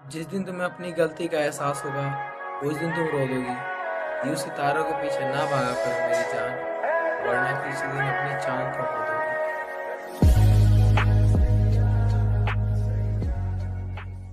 जिस दिन तुम्हें अपनी गलती का एहसास होगा, उस दिन तुम रो दोगी। यूँ सितारों के पीछे ना भागा करो मेरी जान, वरना किसी दिन अपनी